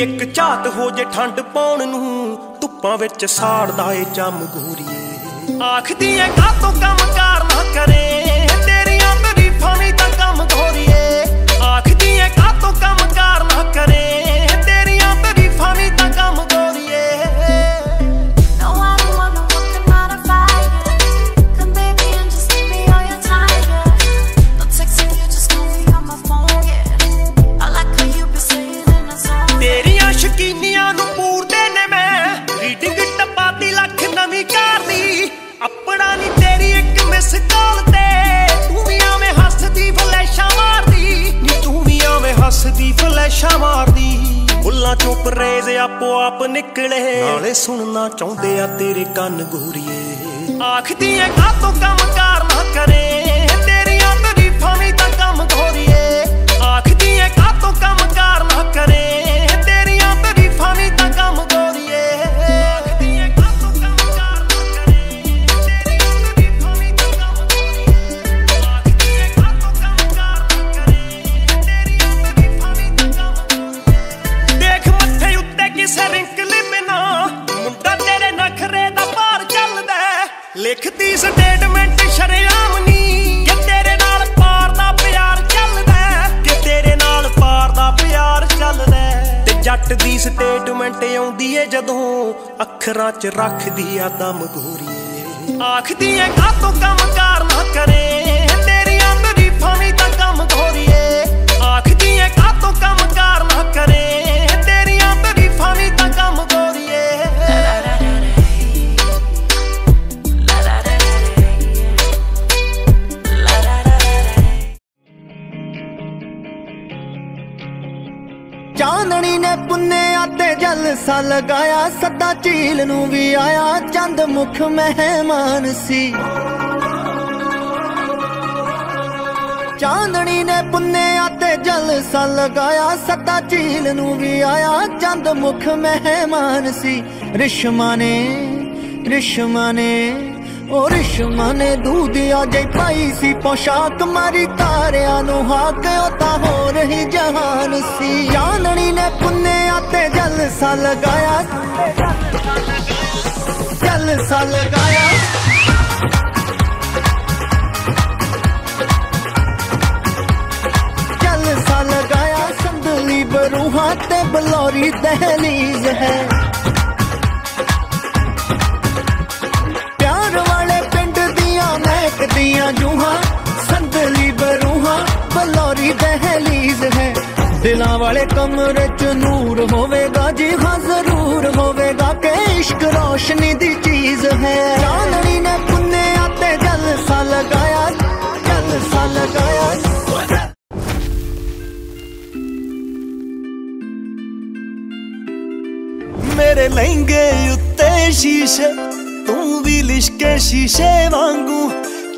ਇੱਕ ਝਾਤ ਹੋ ਜੇ ਠੰਡ ਪਾਉਣ ਨੂੰ, ਧੁੱਪਾਂ ਵਿੱਚ ਸਾੜਦਾ ਏ ਚੰਮ ਗੋਰੀਏ। ਆਖਦੀ ਐ ਕਾਤੋਂ ਕੰਮ ਕਾਰ ਨਾ ਕਰੇ, ਤੇਰੀਆਂ ਤਾਰੀਫਾਂ ਵੀ ਤਾਂ ਕੰਮ ਗੋਰੀਏ ਆਖਦੀ ਐ ਕਾਤੋਂ ਕੰਮ ਕਾਰ ਨਾ ਕਰੇ ਸ਼ਕੀਨੀਆਂ ਨੂੰ ਪੂਰਦੇ ਨੇ ਮੈਂ। ਰੀਡਿੰਗ ਟੱਪਾ ਦੀ ਲੱਖ ਨਵੀਂ ਕਾਰ ਦੀ। ਆਪਣਾ ਨਹੀਂ ਤੇਰੀ ਇੱਕ ਮਿਸ ਕਾਲ ਤੇ। ਤੂੰ ਵੀ ਆਵੇਂ ਹੱਸਦੀ ਫਲੈਸ਼ਾਂ ਮਾਰਦੀ। ਨੀ ਤੂੰ ਵੀ ਆਵੇਂ ਹੱਸਦੀ ਫਲੈਸ਼ਾਂ ਮਾਰਦੀ। ਬੁੱਲਾਂ ਚੋਂ ਪਰੇਜ਼ ਆਪੋ ਆਪ ਨਿਕਲੇ। ਨਾਲੇ ਸੁਣਨਾ ਚਾਹੁੰਦੇ ਆ ਤੇਰੇ ਕੰਨ ਗੋਰੀਏ। ਆਖਦੀ ਐ ਕਾਤੋਂ ਕੰਮ ਸਟੇਟਮੈਂਟ ਆਉਂਦੀ ਏ ਜਦੋਂ ਅੱਖਰਾਂ 'ਚ ਰੱਖਦੀ ਆ ਦਮ ਗੋਰੀਏ ਆਖਦੀ ਏ ਕਾਤੋਂ ਕੰਮ ਕਾਰ ਨਾ ਕਰੇ ਤੇਰੀਆਂ ਤਾਰੀਫਾਂ ਵੀ ਤਾਂ ਕੰਮ ਗੋਰੀਏ ਆਖਦੀ ਏ ਕਾਤੋਂ ਕੰਮ ਕਾਰ ਨਾ ਕਰੇ ਤੇਰੀਆਂ ਤਾਰੀਫਾਂ ਵੀ ਚਾਂਦਣੀ ਨੇ ਪੁੰਨਿਆ ਤੇ ਜਲਸਾ ਲਗਾਇਆ, ਸੱਦਾ ਝੀਲ ਨੂੰ ਵੀ ਆਇਆ, ਚੰਦ ਮੁਖ ਮਹਿਮਾਨ ਸੀ। ਚਾਂਦਣੀ ਨੇ ਪੁੰਨਿਆ ਤੇ ਜਲਸਾ ਲਗਾਇਆ, ਸੱਦਾ ਝੀਲ ਨੂੰ ਵੀ ਆਇਆ, ਚੰਦ ਮੁਖ ਮਹਿਮਾਨ ਸੀ। ਰਿਸ਼ਮਾ ਨੇ ਰਿਸ਼ਮਾ ਨੇ ਉਹ ਰਿਸ਼ਮਾ ਨੇ ਦੂਧਿਆ ਜੇ ਪਾਈ ਸੀ, ਪੋਸ਼ਾਕ ਮਾਰੀ ਤਾਰਿਆਂ ਨੂੰ ਹਾਕ, ਉਹ ਤਾਂ ਹੋ ਰਹੀ ਜਹਾਨ ਸੀ। ਚਾਂਦਣੀ ਨੇ ਪੁੰਨਿਆ ਤੇ ਜਲਸਾ ਲਗਾਇਆ। ਜਲਸਾ ਲਗਾਇਆ। ਜਲਸਾ ਲਗਾਇਆ। ਸੰਦਲੀ ਬਰੂਹਾਂ ਤੇ ਬਲੋਰੀ ਦਹਲੀਜ਼ ਹੈ। ਮਹਿਕਦੀਆਂ ਜੂਹਾਂ ਸੰਦਲੀ ਬਰੂਹਾਂ ਬਲੌਰੀ ਦਹਲੀਜ਼ ਹੈ। ਦਿਲਾਂ ਵਾਲੇ ਕਮਰੇ ਚ ਨੂਰ ਹੋਵੇਗਾ, ਜੀ ਹਾਂ, ਜ਼ਰੂਰ ਹੋਵੇਗਾ ਕਿ ਇਸ਼ਕ ਰੋਸ਼ਨੀ ਦੀ ਚੀਜ਼ ਹੈ। ਚਾਂਦਨੀ ਨੇ ਪੁੰਨਿਆ ਤੇ ਜਲਸਾ ਲਗਾਇਆ ਜਲਸਾ ਲਗਾਇਆ। ਮੇਰੇ ਲਹਿੰਗੇ ਉੱਤੇ ਸ਼ੀਸ਼ੇ, ਤੂੰ ਵੀ ਲਿਸ਼ਕੇ ਸ਼ੀਸ਼ੇ ਵਾਂਗੂ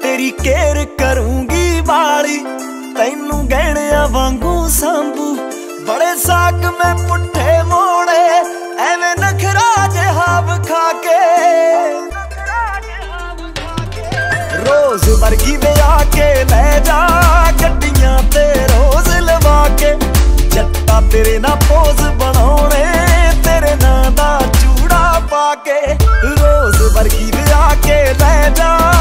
ਤੇਰੀ ਕੇਅਰ ਕਰੂੰਗੀ ਵਾਲੀ, ਤੈਨੂੰ ਗਹਿਣਿਆਂ ਵਾਂਗੂ ਸੰਭੂ। ਬੜੇ ਸਾਕ ਮੈਂ ਪੁੱਠੇ ਮੋੜੇ, ਐਵੇਂ ਨਖਰਾ ਜਿਹਾ ਵਿਖਾ ਕੇ। ਰੋਜ਼ ਵਰਗੀ ਦੇ ਆ ਕੇ ਲੈ ਜਾ, ਗੱਡੀਆਂ ਤੇ ਰੋਜ਼ ਲਵਾ ਕੇ। ਜੱਟਾ ਤੇਰੇ ਨਾਲ ਪੋਜ਼ ਬਣਾਉਣੇ, ਤੇਰੇ ਨਾਂ ਦਾ ਚੂੜਾ ਪਾ ਕੇ। ਰੋਜ਼ ਵਰਗੀ ਦੇ ਆ ਕੇ ਲੈ ਜਾ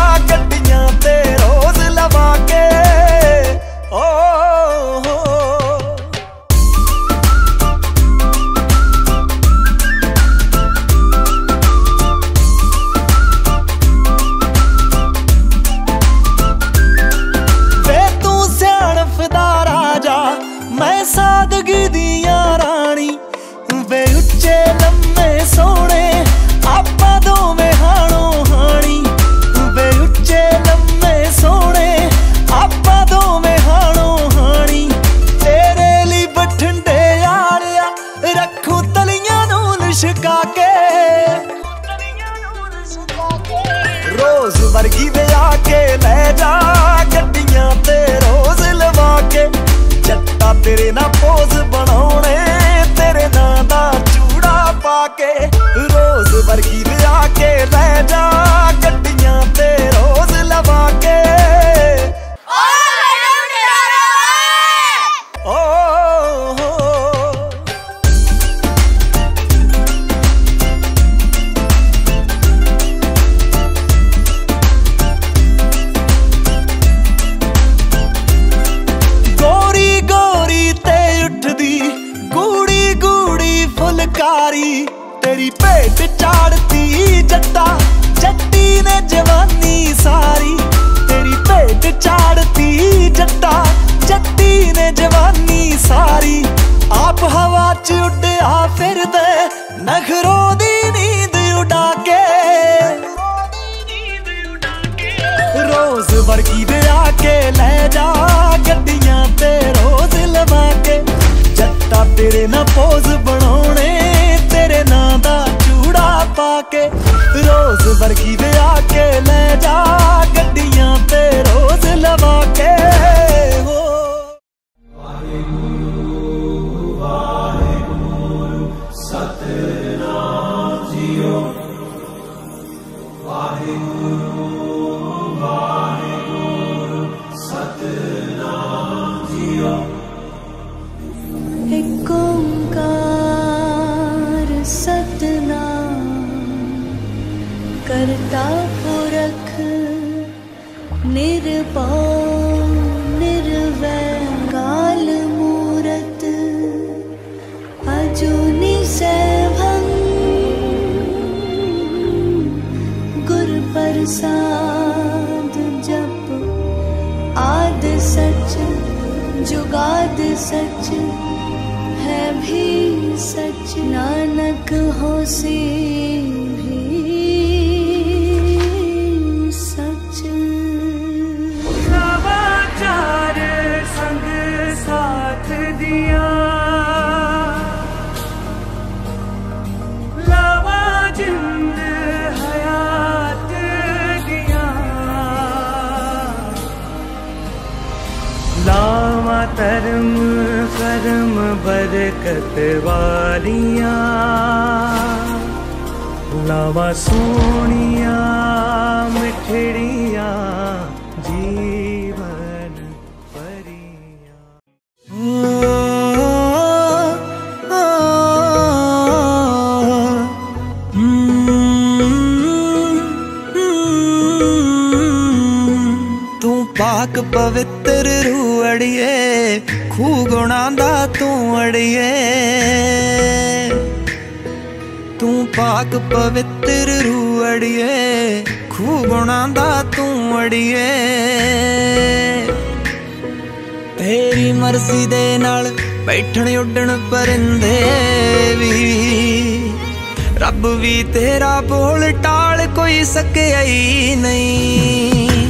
ਕੇ। ਰੋਜ਼ ਵਰਗੀ ਆ ਕੇ ਲੈ ਜਾ ਗੱਡੀਆਂ ਤੇ ਰੋਜ਼ ਲਵਾ ਕੇ। ਜੱਟਾ ਤੇਰੇ ਨਾਲ ਪੋਜ਼ ਬਣਾਉਣੇ, ਤੇਰੇ ਨਾਂ ਦਾ ਚੂੜਾ ਪਾ ਕੇ। ਰੋਜ਼ ਵਰਗੀ ਦੇ ਆ ਕੇ ਲੈ ਜਾ ਜੱਟਾ ਤੇਰੇ ਪੋਜ਼ ਬਣਾਉਣੇ ਤੇਰੇ ਨਾਂ ਦਾ ਚੂੜਾ ਪਾ ਕੇ ਰੋਜ਼ ਵਰਗੀ ਵਿਆਹ ਕੇ ਪ੍ਰਤਾਪ ਰਖ ਨਿਰਭਉ, ਨਿਰਵੈਰ ਕਾਲ ਮੂਰਤ। ਅਜੂਨੀ ਸੈਭੰ, ਗੁਰ ਪ੍ਰਸਾਦ ਜਪ। ਆਦ ਸਚ, ਜੁਗਾਦ ਸਚ, ਹੈ ਵੀ ਸਚ। ਨਾਨਕ ਹੋਸੀ। ਬਰਕਤ ਵਾਲੀਆਂ ਲਾਵਾ ਸੋਹਣੀਆਂ ਮਿਠੜੀਆਂ ਜੀਵਨ ਭਰੀਆਂ ਤੂੰ ਪਾਕ ਪਵਿੱਤਰ ਰੂ ਅੜੀਏ ਖੂ ਗੁਣਾਂ ਦਾ ਤੂੰ ਅੜੀਏ। ਤੂੰ ਪਾਕ ਪਵਿੱਤਰ ਰੂ ਅੜੀਏ। ਖੂ ਗੁਣਾ ਦਾ ਤੂੰ ਅੜੀਏ। ਤੇਰੀ ਮਰਜ਼ੀ ਦੇ ਨਾਲ ਬੈਠਣ ਉੱਡਣ ਪਰਿੰਦੇ ਵੀ। ਰੱਬ ਵੀ ਤੇਰਾ ਬੋਲ ਟਾਲ ਕੋਈ ਸਕਿਆਈ ਨਹੀਂ।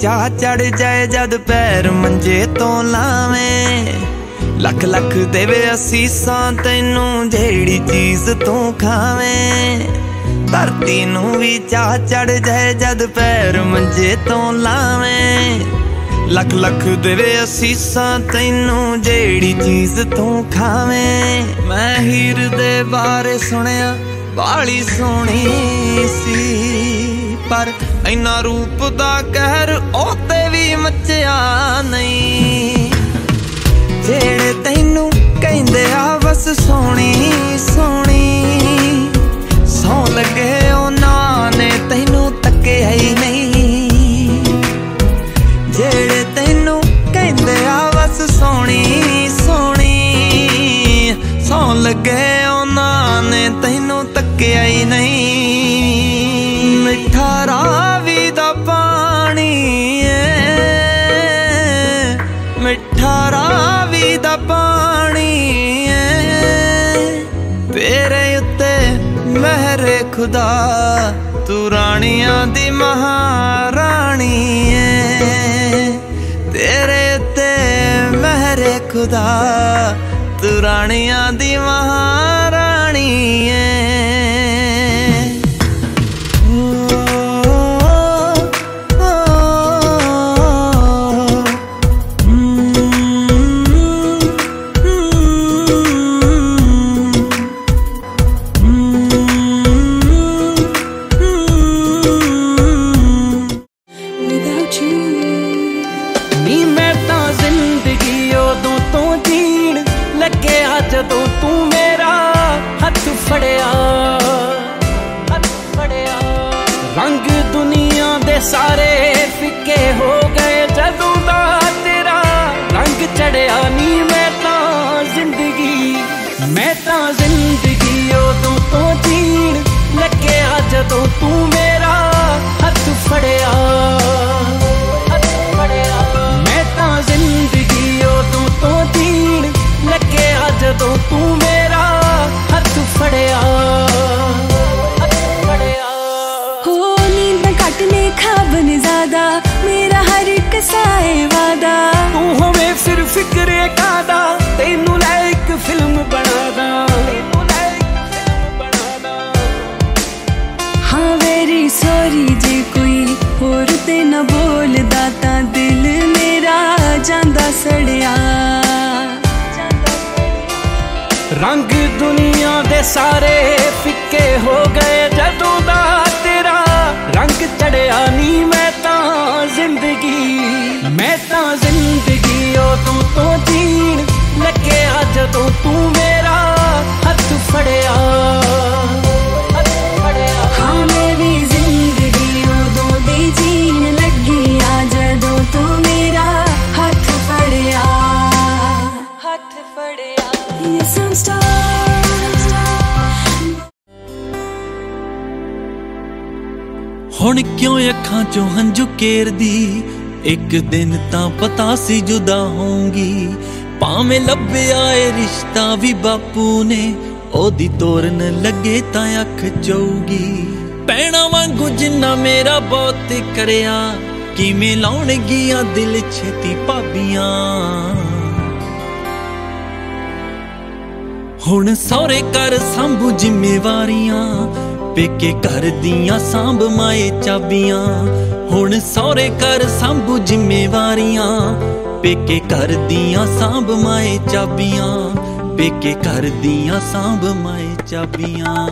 ਚਾਹ ਚੜ ਜਾਏ ਜਦ ਪੈਰ ਮੰਜੇ ਤੋਂ ਲਾਵੇਂ। ਲੱਖ ਲੱਖ ਦੇਵੇ ਅਸੀਸਾਂ ਤੈਨੂੰ ਜਿਹੜੀ ਚੀਜ਼ ਤੂੰ ਖਾਵੇਂ। ਧਰਤੀ ਨੂੰ ਵੀ ਚਾਹ ਚੜ ਜਾਏ ਜਦ ਪੈਰ ਮੰਜੇ ਤੋਂ ਲਾਵੇਂ। ਲੱਖ ਲੱਖ ਦੇਵੇ ਅਸੀਸਾਂ ਤੈਨੂੰ ਜਿਹੜੀ ਚੀਜ਼ ਤੂੰ ਖਾਵੇਂ। ਮੈਂ ਹੀਰ ਦੇ ਬਾਰੇ ਸੁਣਿਆ, ਬਾਲੀ ਸੋਹਣੀ ਸੀ। ਪਰ ਇੰਨਾ ਰੂਪ ਦਾ ਕਹਿਰ ਉਹ ਤੇ ਵੀ ਮੱਚਿਆ ਨਹੀਂ। ਜਿਹੜੇ ਤੈਨੂੰ ਕਹਿੰਦੇ ਆ, ਬਸ ਸੋਹਣੀ ਸੋਹਣੀ, ਸੌ ਲੱਗੇ ਖੁਦਾ ਤੂੰ ਰਾਣੀਆਂ ਦੀ ਮਹਾਰਾਣੀ ਏ। ਤੇਰੇ ਤੇ ਮਹਿਰੇ ਖੁਦਾ, ਤੂੰ ਰਾਣੀਆਂ ਦੀ ਮਹਾਰਾਣੀ ਏ। ਫਿਕਰੇ ਕਾਦਾ ਤੈਨੂੰ ਲੈ ਇੱਕ ਫਿਲਮ ਬਣਾਦਾ ਹਾਂ ਵੇਰੀ ਸੋਰੀ ਜੇ ਕੋਈ ਹੋਰ ਤੇ ਨਾ ਬੋਲਦਾ ਤਾਂ ਦਿਲ ਮੇਰਾ ਜਾਂਦਾ ਸੜਿਆ। ਰੰਗ ਦੁਨੀਆ ਦੇ ਸਾਰੇ ਫਿੱਕੇ ਹੋ ਗਏ ਜਦੋਂ ਦਾ ਤੇਰਾ ਰੰਗ ਚੜਿਆ ਉਦੋਂ ਤੋਂ ਜੀਣ ਲੱਗਿਆ ਜਦੋਂ ਤੂੰ ਮੇਰਾ ਹੱਥ ਫੜਿਆ। ਜੀਣ ਲੱਗੀ ਤੂੰ ਹੱਥ ਫੜਿਆ। Yes, I'm star. ਹੁਣ ਕਿਉਂ ਅੱਖਾਂ ਚੋਂ ਹੰਝੂ ਕੇਰਦੀ ਇੱਕ ਦਿਨ ਤਾਂ ਪਤਾ ਸੀ ਜੁਦਾ ਹੋਊਂਗੀ। ਭਾਵੇਂ ਲੱਭਿਆ ਏ ਰਿਸ਼ਤਾ ਵੀ ਬਾਪੂ ਨੇ, ਉਹਦੀ ਤੋਰਨ ਲੱਗੇ ਤਾਂ ਅੱਖ ਚੋਊਗੀ। ਪੈਣਾ ਵਾਂਗੂ ਜਿੰਨਾ ਮੇਰਾ ਬਹੁਤ ਕਰਿਆ, ਕਿਵੇਂ ਲਾਉਣਗੀਆਂ ਦਿਲ ਛੇਤੀ ਭਾਬੀਆਂ। ਹੁਣ ਸਹੁਰੇ ਘਰ ਸੰਭੂ ਜ਼ਿੰਮੇਵਾਰੀਆਂ ਪੇਕੇ ਘਰ ਦੀਆਂ ਸਾਂਭ ਮਾਏ ਚਾਬੀਆਂ। ਹੁਣ ਸਹੁਰੇ ਘਰ ਸੰਭੂ ਜ਼ਿੰਮੇਵਾਰੀਆਂ। ਪੇਕੇ ਘਰ ਦੀਆਂ ਸਾਂਭ ਮਾਏ ਚਾਬੀਆਂ। ਪੇਕੇ ਘਰ ਦੀਆਂ ਸਾਂਭ ਮਾਏ ਚਾਬੀਆਂ।